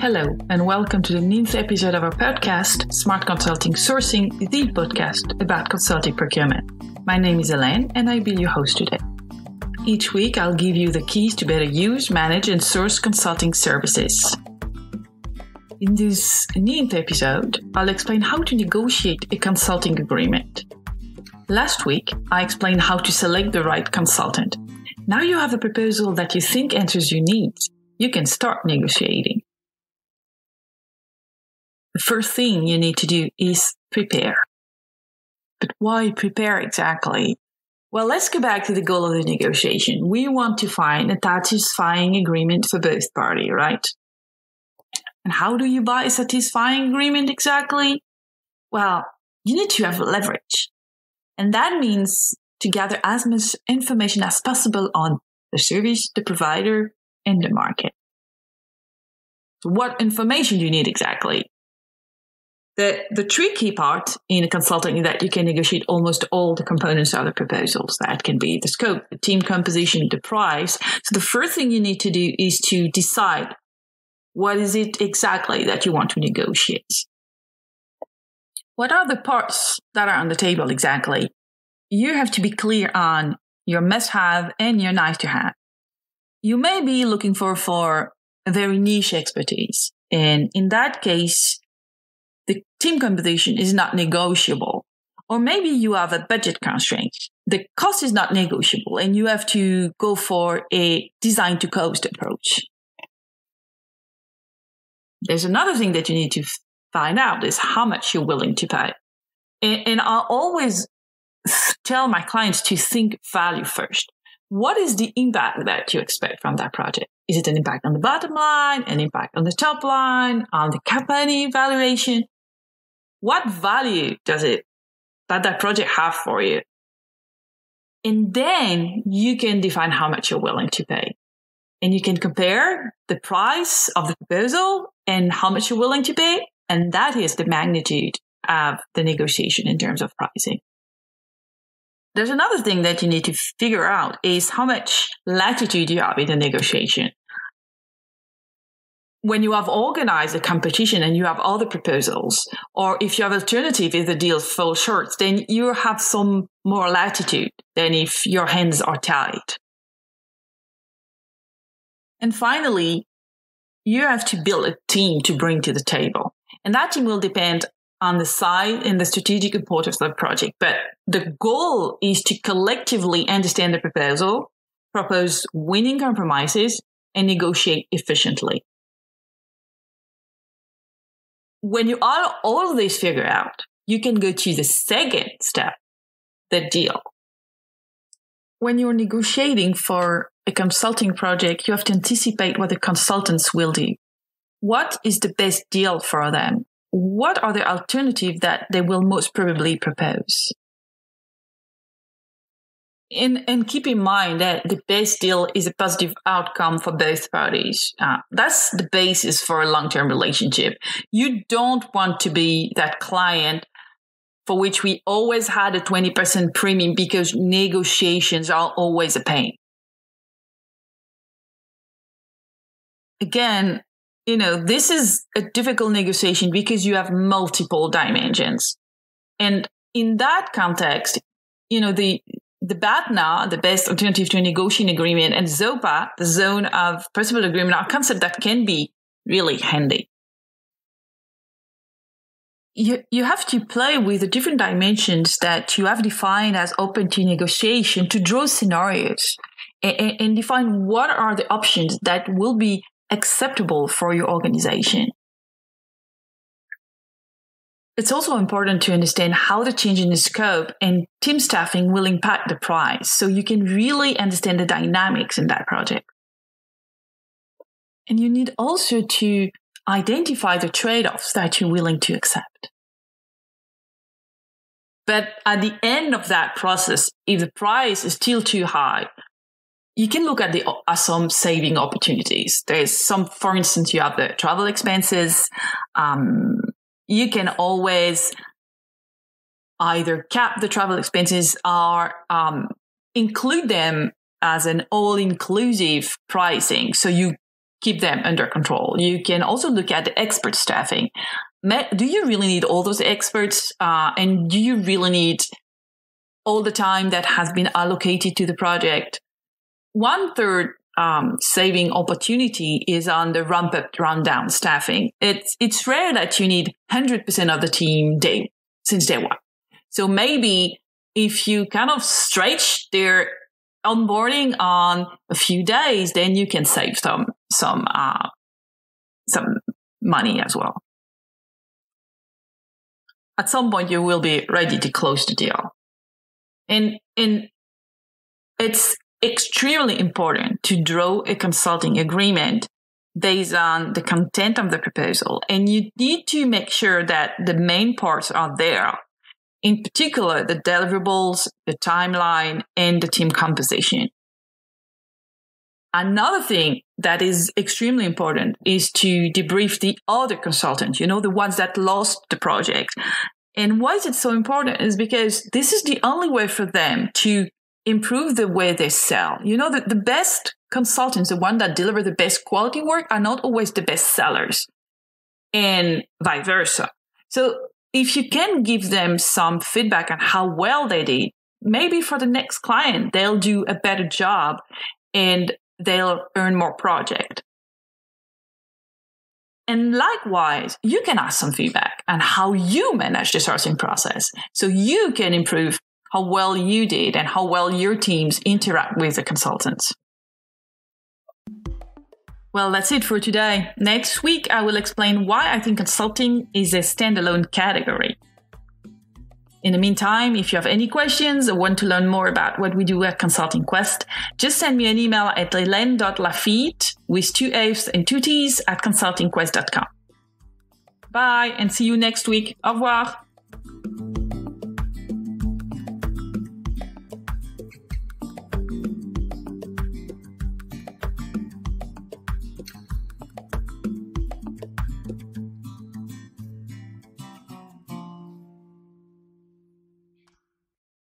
Hello, and welcome to the ninth episode of our podcast, Smart Consulting Sourcing, the podcast about consulting procurement. My name is Hélène, and I'll be your host today. Each week, I'll give you the keys to better use, manage, and source consulting services. In this ninth episode, I'll explain how to negotiate a consulting agreement. Last week, I explained how to select the right consultant. Now you have a proposal that you think answers your needs. You can start negotiating the first thing you need to do is prepare. But why prepare exactly? Well, let's go back to the goal of the negotiation. We want to find a satisfying agreement for both parties, right? And how do you buy a satisfying agreement exactly? Well, you need to have leverage. And that means to gather as much information as possible on the service, the provider, and the market. So what information do you need exactly? The, the tricky part in consulting is that you can negotiate almost all the components of the proposals. That can be the scope, the team composition, the price. So the first thing you need to do is to decide what is it exactly that you want to negotiate. What are the parts that are on the table exactly? You have to be clear on your must have and your nice to have. You may be looking for, for a very niche expertise. And in that case, team composition is not negotiable. Or maybe you have a budget constraint. The cost is not negotiable and you have to go for a design to cost approach. There's another thing that you need to find out is how much you're willing to pay. And, and I always tell my clients to think value first. What is the impact that you expect from that project? Is it an impact on the bottom line, an impact on the top line, on the company valuation? What value does it that that project have for you? And then you can define how much you're willing to pay. And you can compare the price of the proposal and how much you're willing to pay. And that is the magnitude of the negotiation in terms of pricing. There's another thing that you need to figure out is how much latitude you have in the negotiation when you have organized a competition and you have other proposals, or if you have alternative if the deal falls short, then you have some more latitude than if your hands are tied. And finally, you have to build a team to bring to the table. And that team will depend on the size and the strategic importance of the project. But the goal is to collectively understand the proposal, propose winning compromises, and negotiate efficiently when you all, all of figure out, you can go to the second step, the deal. When you're negotiating for a consulting project, you have to anticipate what the consultants will do. What is the best deal for them? What are the alternatives that they will most probably propose? And, and keep in mind that the best deal is a positive outcome for both parties. Uh, that's the basis for a long term relationship. You don't want to be that client for which we always had a 20% premium because negotiations are always a pain. Again, you know, this is a difficult negotiation because you have multiple dimensions. And in that context, you know, the the BATNA, the best alternative to a negotiating agreement, and ZOPA, the zone of principal agreement, are concepts that can be really handy. You, you have to play with the different dimensions that you have defined as open to negotiation to draw scenarios and, and define what are the options that will be acceptable for your organization it's also important to understand how the change in the scope and team staffing will impact the price so you can really understand the dynamics in that project. And you need also to identify the trade offs that you're willing to accept. But at the end of that process, if the price is still too high, you can look at the uh, some saving opportunities. There's some, for instance, you have the travel expenses, um, you can always either cap the travel expenses or um, include them as an all inclusive pricing. So you keep them under control. You can also look at the expert staffing. Do you really need all those experts? Uh, and do you really need all the time that has been allocated to the project? One third um, saving opportunity is on the ramp up, ramp down staffing. It's it's rare that you need hundred percent of the team day since day one. So maybe if you kind of stretch their onboarding on a few days, then you can save some some uh, some money as well. At some point, you will be ready to close the deal, and and it's extremely important to draw a consulting agreement based on the content of the proposal. And you need to make sure that the main parts are there. In particular, the deliverables, the timeline, and the team composition. Another thing that is extremely important is to debrief the other consultants, you know, the ones that lost the project. And why is it so important is because this is the only way for them to improve the way they sell. You know, that the best consultants, the one that deliver the best quality work are not always the best sellers and vice versa. So if you can give them some feedback on how well they did, maybe for the next client, they'll do a better job and they'll earn more project. And likewise, you can ask some feedback on how you manage the sourcing process so you can improve how well you did and how well your teams interact with the consultants. Well, that's it for today. Next week, I will explain why I think consulting is a standalone category. In the meantime, if you have any questions or want to learn more about what we do at Consulting Quest, just send me an email at helene.laffitte with two F's and two T's at consultingquest.com. Bye and see you next week. Au revoir.